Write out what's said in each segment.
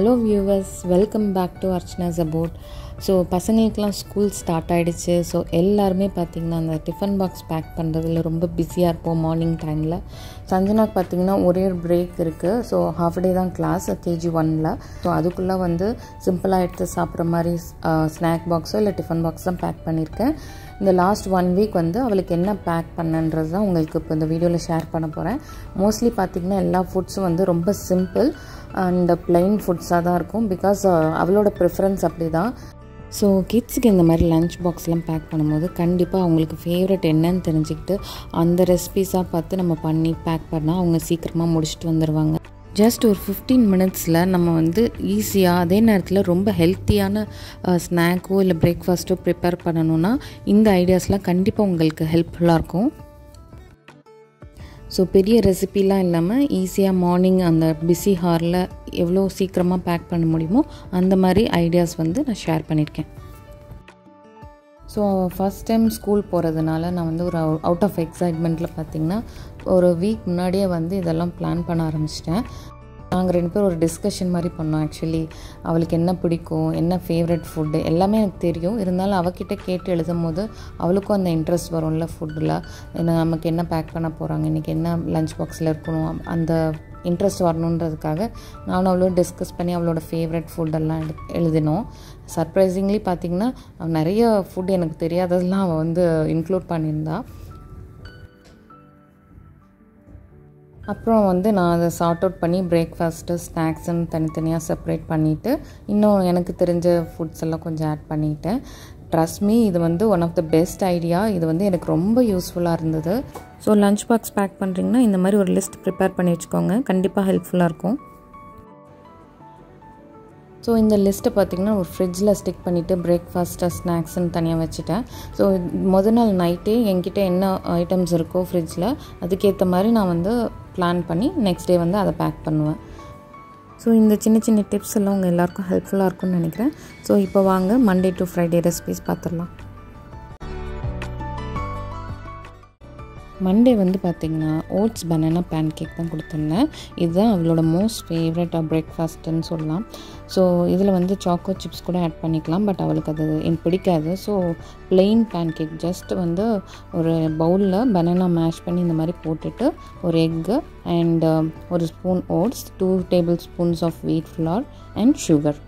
Hello viewers welcome back to Archana's abode so பசங்களுக்கெலாம் school start ஆகிடுச்சு so எல்லாருமே பார்த்திங்கன்னா அந்த டிஃபன் பாக்ஸ் பேக் பண்ணுறதுல ரொம்ப பிஸியாக இருப்போம் மார்னிங் டைமில் சஞ்சனாக்கு பார்த்திங்கன்னா ஒரே ஒரு பிரேக் இருக்குது ஸோ ஹாஃப் டே தான் கிளாஸ் கேஜி ஒனில் ஸோ அதுக்குள்ளே வந்து சிம்பிளாக எடுத்து சாப்பிட்ற மாதிரி ஸ்நாக் பாக்ஸோ இல்லை டிஃபன் பாக்ஸ் தான் பேக் பண்ணியிருக்கேன். இந்த லாஸ்ட் ஒன் வீக் வந்து அவளுக்கு என்ன பேக் பண்ணன்றது தான் உங்களுக்கு இப்போ இந்த வீடியோவில் ஷேர் பண்ண போகிறேன் மோஸ்ட்லி பார்த்திங்கன்னா எல்லா ஃபுட்ஸும் வந்து ரொம்ப சிம்பிள் அண்ட் பிளைன் ஃபுட்ஸாக தான் இருக்கும். பிகாஸ் uh, அவளோட ப்ரிஃபரன்ஸ் அப்படி தான் ஸோ கிட்ஸுக்கு இந்த மாதிரி லஞ்ச் பாக்ஸ்லாம் பேக் பண்ணும்போது கண்டிப்பாக அவங்களுக்கு ஃபேவரட் என்னன்னு தெரிஞ்சுக்கிட்டு அந்த ரெசிபீஸாக பார்த்து நம்ம பண்ணி பேக் பண்ணால் அவங்க சீக்கிரமாக முடிச்சுட்டு வந்துடுவாங்க ஜஸ்ட் ஒரு ஃபிஃப்டீன் மினிட்ஸில் நம்ம வந்து ஈஸியாக அதே நேரத்தில் ரொம்ப ஹெல்த்தியான ஸ்நாக்கோ இல்லை பிரேக்ஃபாஸ்ட்டோ ப்ரிப்பேர் பண்ணணுன்னா இந்த ஐடியாஸ்லாம் கண்டிப்பாக உங்களுக்கு ஹெல்ப்ஃபுல்லாக இருக்கும். ஸோ பெரிய ரெசிப்பிலாம் இல்லாமல் ஈஸியாக மார்னிங் அந்த பிஸி ஹாரில் எவ்வளோ சீக்கிரமாக பேக் பண்ண முடியுமோ அந்த மாதிரி ஐடியாஸ் வந்து நான் ஷேர் பண்ணியிருக்கேன் ஸோ ஃபஸ்ட் டைம் ஸ்கூல் போகிறதுனால நான் வந்து ஒரு அவுட் ஆஃப் எக்ஸைட்மெண்ட்டில் பார்த்திங்கன்னா ஒரு வீக் முன்னாடியே வந்து இதெல்லாம் பிளான் பண்ண ஆரம்பிச்சிட்டேன். நாங்கள் ரெண்டு பேரும் ஒரு டிஸ்கஷன் மாதிரி பண்ணோம் ஆக்சுவலி அவளுக்கு என்ன பிடிக்கும் என்ன ஃபேவரட் ஃபுட்டு எல்லாமே எனக்கு தெரியும். இருந்தாலும் அவகிட்ட கேட்டு எழுதும் போது அவளுக்கும் அந்த இன்ட்ரெஸ்ட் வரும்ல ஃபுட்டில் என்ன நமக்கு என்ன பேக் பண்ண போகிறாங்க இன்றைக்கி என்ன லஞ்ச் பாக்ஸில் இருக்கணும் அந்த இன்ட்ரெஸ்ட் வரணுன்றதுக்காக நானும் அவ்வளோ டிஸ்கஸ் பண்ணி அவளோட ஃபேவரட் ஃபுட்டெல்லாம் எடு எழுதினோம். சர்ப்ரைசிங்லி பார்த்திங்கன்னா நிறைய ஃபுட் எனக்கு தெரியாததெல்லாம் அவள் வந்து இன்க்ளூட் பண்ணியிருந்தாள் அப்புறம் வந்து நான் அதை சார்ட் அவுட் பண்ணி பிரேக்ஃபாஸ்ட்டு ஸ்நாக்ஸுன்னு தனித்தனியாக செப்பரேட் பண்ணிவிட்டு இன்னும் எனக்கு தெரிஞ்ச ஃபுட்ஸ் எல்லாம் கொஞ்சம் ஆட் பண்ணிவிட்டேன் ட்ரஸ்ட் மீ இது வந்து one of the best idea இது வந்து எனக்கு ரொம்ப யூஸ்ஃபுல்லாக இருந்தது. ஸோ லஞ்ச் பாக்ஸ் பேக் பண்ணுறீங்கன்னா இந்த மாதிரி ஒரு லிஸ்ட் ப்ரிப்பேர் பண்ணி வச்சுக்கோங்க. கண்டிப்பாக ஹெல்ப்ஃபுல்லாக இருக்கும். ஸோ இந்த லிஸ்ட்டை பார்த்திங்கன்னா ஒரு ஃப்ரிட்ஜில் ஸ்டிக் பண்ணிவிட்டு பிரேக்ஃபாஸ்ட்டு ஸ்நாக்ஸ்ன்னு தனியாக வச்சுட்டேன். ஸோ மொதல் நாள் நைட்டே என்கிட்ட என்ன ஐட்டம்ஸ் இருக்கோ ஃப்ரிட்ஜில் அதுக்கேற்ற மாதிரி நான் வந்து பிளான் பண்ணி நெக்ஸ்ட் டே வந்து அதை பேக் பண்ணுவேன். ஸோ இந்த சின்ன சின்ன டிப்ஸ் எல்லாம் உங்கள் எல்லாருக்கும் ஹெல்ப்ஃபுல்லாக இருக்கும்னு நினைக்கிறேன். ஸோ இப்போ வாங்க மண்டே டு ஃப்ரைடே ரெசிபிஸ் பார்த்துடலாம் மண்டே வந்து பார்த்திங்கன்னா ஓட்ஸ் பனானா பேன் கேக் தான் கொடுத்துருந்தேன். இதுதான் அவளோட மோஸ்ட் ஃபேவரட் பிரேக்ஃபாஸ்ட்டுன்னு சொல்லலாம். ஸோ இதில் வந்து சாக்கோ சிப்ஸ் கூட ஆட் பண்ணிக்கலாம் பட் அவளுக்கு அது எனக்கு பிடிக்காது. So plain pancake just வந்து ஒரு பவுலில் பனானா மேஷ் பண்ணி இந்த மாதிரி போட்டுட்டு ஒரு எக்கு அண்ட் um, ஒரு spoon oats two tablespoons of wheat flour and sugar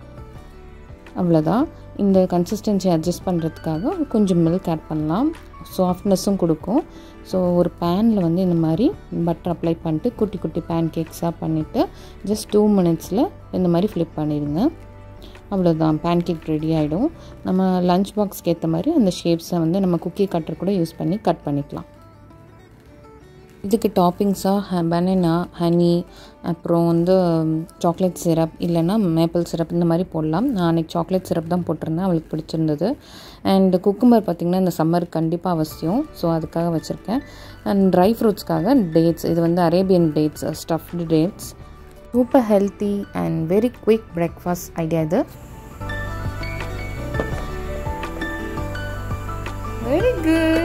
அவ்வளோதான் இந்த கன்சிஸ்டன்சி அட்ஜஸ்ட் பண்ணுறதுக்காக கொஞ்சம் மில்க் ஆட் பண்ணலாம். சாஃப்ட்னஸும் கொடுக்கும். ஸோ ஒரு பேனில் வந்து இந்த மாதிரி பட்டர் அப்ளை பண்ணிட்டு குட்டி குட்டி பேன் கேக்ஸாக பண்ணிவிட்டு ஜஸ்ட் டூ மினிட்ஸில் இந்த மாதிரி ஃப்ளிப் பண்ணிடுங்க. அவ்வளோதான் பேன் கேக் ரெடி ஆகிடும் நம்ம லஞ்ச் பாக்ஸ்க்கு ஏற்ற மாதிரி அந்த ஷேப்ஸை வந்து நம்ம குக்கி கட்டர் கூட யூஸ் பண்ணி கட் பண்ணிக்கலாம். இதுக்கு டாப்பிங்ஸாக பனானா ஹனி அப்புறம் வந்து சாக்லேட் சிரப் இல்லைன்னா மேப்பிள் சிரப் இந்த மாதிரி போடலாம். நான் அன்றைக்கி சாக்லேட் சிரப் தான் போட்டிருந்தேன் அவளுக்கு பிடிச்சிருந்தது. அண்ட் குக்கும்பர் பார்த்திங்கன்னா இந்த சம்மருக்கு கண்டிப்பாக அவசியம். ஸோ அதுக்காக வச்சுருக்கேன். அண்ட் ட்ரை ஃப்ரூட்ஸ்க்காக டேட்ஸ் இது வந்து Arabian dates stuffed dates super healthy and very quick breakfast idea இது. வெரி குட்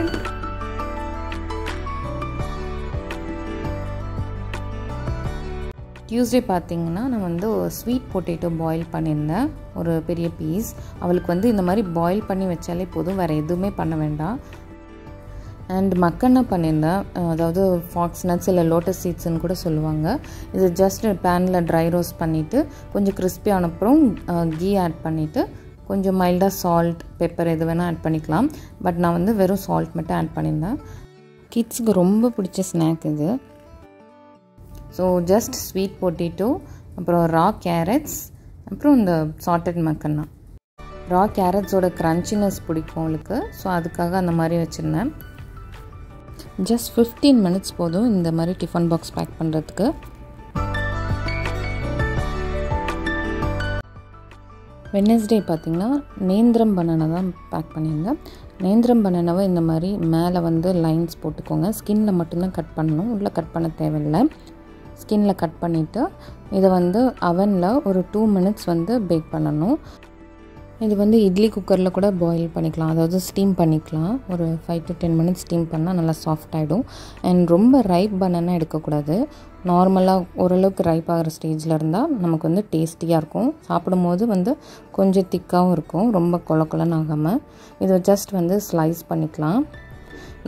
டியூஸ்டே பார்த்திங்கன்னா நான் வந்து ஸ்வீட் பொட்டேட்டோ பாயில் பண்ணியிருந்தேன். ஒரு பெரிய பீஸ் அவளுக்கு வந்து இந்த மாதிரி பாயில் பண்ணி வச்சாலே போதும். வேறு எதுவுமே பண்ண வேண்டாம். அண்ட் மக்கன்னா பண்ணியிருந்தேன். அதாவது ஃபாக்ஸ் நட்ஸ் இல்லை லோட்டஸ் சீட்ஸ்ன்னு கூட சொல்லுவாங்க. இது ஜஸ்ட் பேனில் ட்ரை ரோஸ்ட் பண்ணிவிட்டு கொஞ்சம் கிறிஸ்பியான அப்புறம் கீ ஆட் பண்ணிவிட்டு கொஞ்சம் மைல்டாக சால்ட் பெப்பர் எது வேணால் ஆட் பண்ணிக்கலாம். பட் நான் வந்து வெறும் சால்ட் மட்டும் ஆட் பண்ணியிருந்தேன். கிட்ஸுக்கு ரொம்ப பிடிச்ச ஸ்நாக் இது. ஸோ ஜஸ்ட் ஸ்வீட் பொட்டேட்டோ அப்புறம் ரா கேரட்ஸ் அப்புறம் இந்த சால்டட் மக்கன்னா ரா கேரட்ஸோட க்ரன்ச்சினஸ் பிடிக்கும் அவளுக்கு ஸோ அதுக்காக அந்த மாதிரி வச்சுருந்தேன். ஜஸ்ட் ஃபிஃப்டீன் மினிட்ஸ் போதும் இந்த மாதிரி டிஃபன் பாக்ஸ் பேக் பண்ணுறதுக்கு வெனஸ்டே பார்த்திங்கன்னா நேந்திரம் பனானா தான் பேக் பண்ணியிருந்தேன். நேந்திரம் பனானாவை இந்த மாதிரி மேலே வந்து லைன்ஸ் போட்டுக்கோங்க. ஸ்கின்னில் மட்டும்தான் கட் பண்ணணும். உள்ளே கட் பண்ண தேவையில்லை. ஸ்கின்னில் கட் பண்ணிவிட்டு இதை வந்து அவனில் ஒரு டூ மினிட்ஸ் வந்து பேக் பண்ணணும். இது வந்து இட்லி குக்கரில் கூட பாயில் பண்ணிக்கலாம். அதாவது ஸ்டீம் பண்ணிக்கலாம். ஒரு five to ten minutes steam பண்ணால் நல்லா சாஃப்ட் ஆகிடும் அண்ட் ரொம்ப ரைப் பனானா எடுக்கக்கூடாது. நார்மலாக ஓரளவுக்கு ரைப் ஆகிற ஸ்டேஜில் இருந்தால் நமக்கு வந்து டேஸ்டியாக இருக்கும். சாப்பிடும்போது வந்து கொஞ்சம் திக்காகவும் இருக்கும். ரொம்ப கொல கொலன்னு ஆகாமல் இதை ஜஸ்ட் வந்து ஸ்லைஸ் பண்ணிக்கலாம்.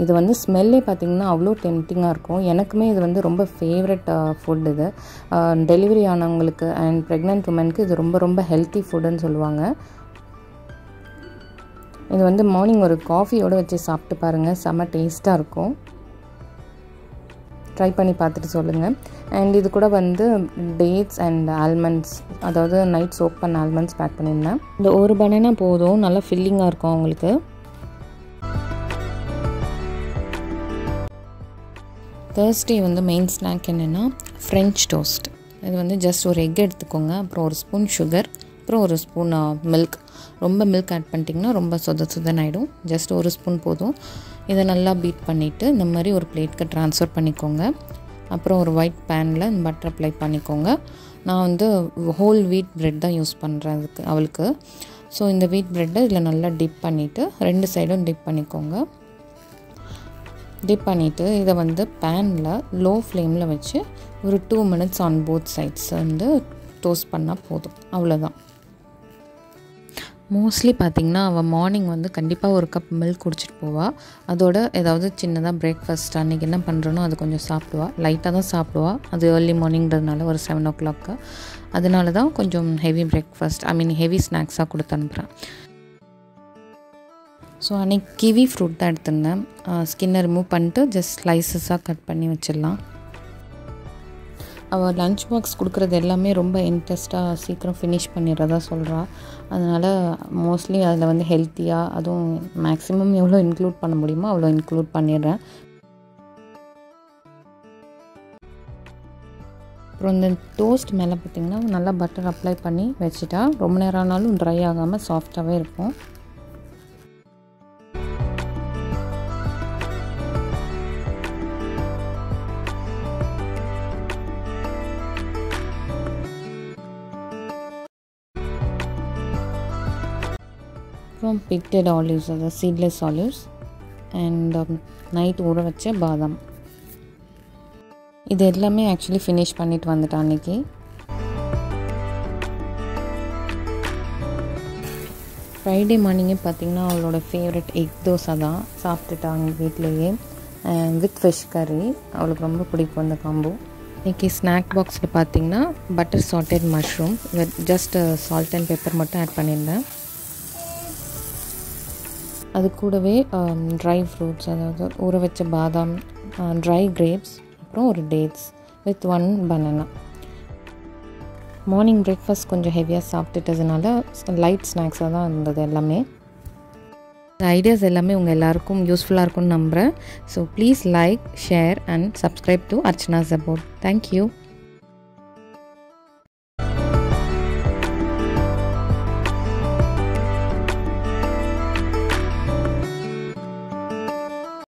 இது வந்து ஸ்மெல்லே பார்த்திங்கன்னா அவ்வளோ டெம்டிங்காக இருக்கும். எனக்குமே இது வந்து ரொம்ப ஃபேவரட் ஃபுட் இது. டெலிவரி ஆனவங்களுக்கு அண்ட் ப்ரெக்னென்ட் உமனுக்கு இது ரொம்ப ரொம்ப ஹெல்த்தி ஃபுட்டுன்னு சொல்லுவாங்க. இது வந்து மார்னிங் ஒரு காஃபியோடு வச்சு சாப்பிட்டு பாருங்கள் செம்ம டேஸ்ட்டாக இருக்கும். ட்ரை பண்ணி பார்த்துட்டு சொல்லுங்கள் அண்ட் இது கூட வந்து டேட்ஸ் அண்ட் ஆல்மண்ட்ஸ் அதாவது நைட் சோப் பண்ண ஆல்மண்ட்ஸ் பேக் பண்ணியிருந்தேன். இந்த ஒரு பனானா போதும். நல்லா ஃபில்லிங்காக இருக்கும் அவங்களுக்கு. தேர்ஸ்டே வந்து மெயின் ஸ்நாக் என்னென்னா ஃப்ரெஞ்ச் டோஸ்ட் இது வந்து ஜஸ்ட் ஒரு எக் எடுத்துக்கோங்க. அப்புறம் ஒரு ஸ்பூன் சுகர் அப்புறம் ஒரு ஸ்பூன் மில்க் ரொம்ப மில்க் ஆட் பண்ணிட்டிங்கன்னா ரொம்ப சொத சுதன் ஆகிடும் ஜஸ்ட் ஒரு ஸ்பூன் போதும். இதை நல்லா பீட் பண்ணிவிட்டு இந்த மாதிரி ஒரு பிளேட்க்கு ட்ரான்ஸ்ஃபர் பண்ணிக்கோங்க. அப்புறம் ஒரு ஒயிட் பேனில் பட்டர் அப்ளை பண்ணிக்கோங்க. நான் வந்து ஹோல் வீட் ப்ரெட் தான் யூஸ் பண்ணுறேன் அதுக்கு அவளுக்கு. ஸோ இந்த வீட் ப்ரெட்டை இதில் நல்லா டிப் பண்ணிவிட்டு ரெண்டு சைடும் டிப் பண்ணிக்கோங்க. டிப் பண்ணிவிட்டு இதை வந்து பேனில் லோ ஃப்ளேமில் வச்சு ஒரு two minutes on both sides வந்து டோஸ்ட் பண்ணால் போதும். அவ்வளோதான் மோஸ்ட்லி பார்த்திங்கன்னா அவள் மார்னிங் வந்து கண்டிப்பாக ஒரு கப் மில்க் குடிச்சிட்டு போவாள் அதோட ஏதாவது சின்னதாக பிரேக்ஃபாஸ்ட் அன்றைக்கி என்ன பண்ணுறனோ அது கொஞ்சம் சாப்பிடுவாள் லைட்டாக தான் சாப்பிடுவா. அது ஏர்லி மார்னிங்கிறதுனால ஒரு செவன் ஓ கிளாக்கு அதனால தான் கொஞ்சம் heavy breakfast I mean heavy ஸ்நாக்ஸாக கொடுத்து அனுப்புகிறேன் ஸோ அன்றைக்கி கிவி ஃப்ரூட் தான் எடுத்திருந்தேன். ஸ்கின்னை ரிமூவ் பண்ணிட்டு ஜஸ்ட் ஸ்லைசஸாக கட் பண்ணி வச்சிடலாம். அவள் லன்ச் பாக்ஸ் கொடுக்குறது எல்லாமே ரொம்ப இன்ட்ரெஸ்ட்டாக சீக்கிரம் ஃபினிஷ் பண்ணிடுறதா சொல்கிறா அதனால் மோஸ்ட்லி அதில் வந்து ஹெல்த்தியாக அதுவும் மேக்ஸிமம் எவ்வளோ இன்க்ளூட் பண்ண முடியுமோ அவ்வளோ இன்க்ளூட் பண்ணிடுறேன். அப்புறம் இந்த டோஸ்ட் மேலே பார்த்திங்கன்னா நல்லா பட்டர் அப்ளை பண்ணி வச்சுட்டா ரொம்ப நேரம் ஆனாலும் ட்ரை ஆகாமல் சாஃப்டாகவே இருக்கும். அப்புறம் பிக்டட் ஆலிவ்ஸ் அதாவது சீட்லெஸ் ஆலிவ்ஸ் அண்ட் நைட் ஊற வச்ச பாதாம். இது எல்லாமே ஆக்சுவலி ஃபினிஷ் பண்ணிட்டு வந்துட்டேன் அன்றைக்கி ஃப்ரைடே மார்னிங்கே பார்த்திங்கன்னா அவளோட ஃபேவரட் எக் தோசை தான். சாப்பிட்டுட்டாங்க வீட்லேயே. வித் ஃபிஷ் கறி அவளுக்கு ரொம்ப பிடிக்கும் அந்த காம்போ இன்றைக்கி ஸ்நாக் பாக்ஸில் பார்த்திங்கன்னா butter salted mushroom just salt and pepper மட்டும் ஆட் பண்ணியிருந்தேன். அது கூடவே um, ட்ரை ஃப்ரூட்ஸ் அதாவது ஊற வச்ச பாதாம் uh, ட்ரை கிரேப்ஸ் அப்புறம் ஒரு dates with one banana morning breakfast கொஞ்சம் ஹெவியாக சாப்பிட்டுட்டதுனால லைட் ஸ்நாக்ஸாக தான் இருந்தது எல்லாமே. இந்த ஐடியாஸ் எல்லாமே உங்கள் எல்லாருக்கும் யூஸ்ஃபுல்லாக இருக்கும்னு நம்புகிறேன் so please like share and subscribe to Archana support thank you